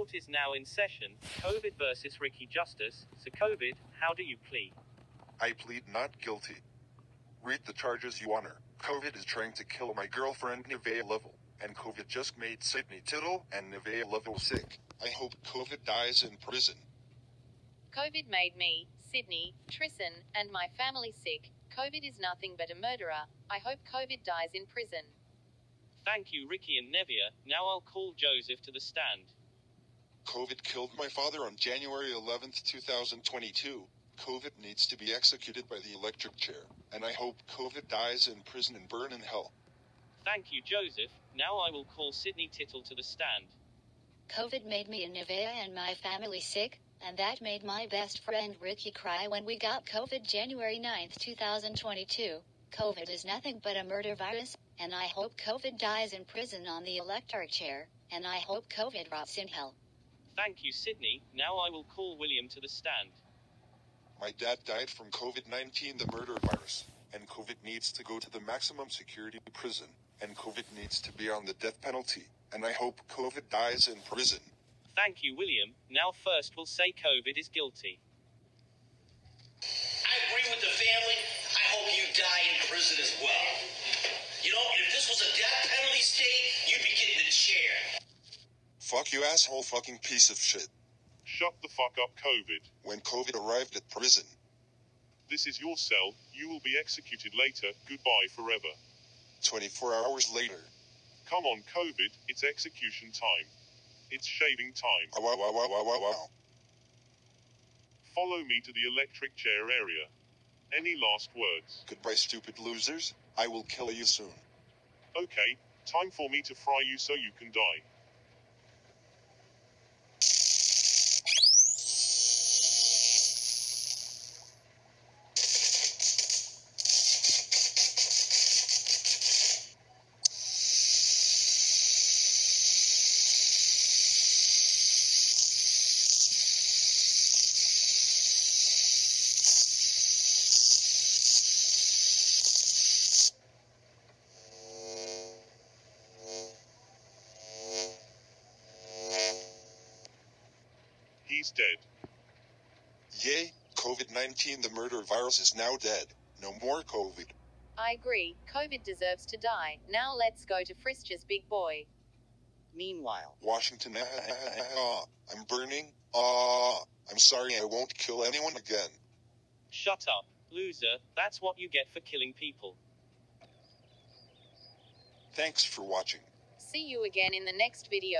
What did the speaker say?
court is now in session. COVID versus Ricky Justice. So, COVID, how do you plead? I plead not guilty. Read the charges, you honor. COVID is trying to kill my girlfriend, Nevaeh Lovell, and COVID just made Sydney Tittle and Nevaeh Lovell sick. I hope COVID dies in prison. COVID made me, Sydney, Tristan, and my family sick. COVID is nothing but a murderer. I hope COVID dies in prison. Thank you, Ricky and Nevaeh. Now I'll call Joseph to the stand. COVID killed my father on January 11th, 2022. COVID needs to be executed by the electric chair, and I hope COVID dies in prison and burn in hell. Thank you, Joseph. Now I will call Sydney Tittle to the stand. COVID made me and Nevaeh and my family sick, and that made my best friend Ricky cry when we got COVID January 9th, 2022. COVID is nothing but a murder virus, and I hope COVID dies in prison on the electric chair, and I hope COVID rots in hell. Thank you, Sydney. Now I will call William to the stand. My dad died from COVID 19, the murder virus, and COVID needs to go to the maximum security prison, and COVID needs to be on the death penalty, and I hope COVID dies in prison. Thank you, William. Now, first we'll say COVID is guilty. I agree with the family. I hope you die in prison as well. You know, if this was a death penalty state, you'd be getting the chair. Fuck you, asshole fucking piece of shit. Shut the fuck up, COVID. When COVID arrived at prison, This is your cell. You will be executed later. Goodbye forever. 24 hours later, Come on, COVID. It's execution time. It's shaving time. wow, wow, wow, wow, wow, wow. Follow me to the electric chair area. Any last words? Goodbye, stupid losers. I will kill you soon. Okay, time for me to fry you so you can die. He's dead. Yay, COVID 19, the murder virus is now dead. No more COVID. I agree, COVID deserves to die. Now let's go to Frisch's big boy. Meanwhile, Washington, ah, I'm burning. Ah, I'm sorry, I won't kill anyone again. Shut up, loser. That's what you get for killing people. Thanks for watching. See you again in the next video.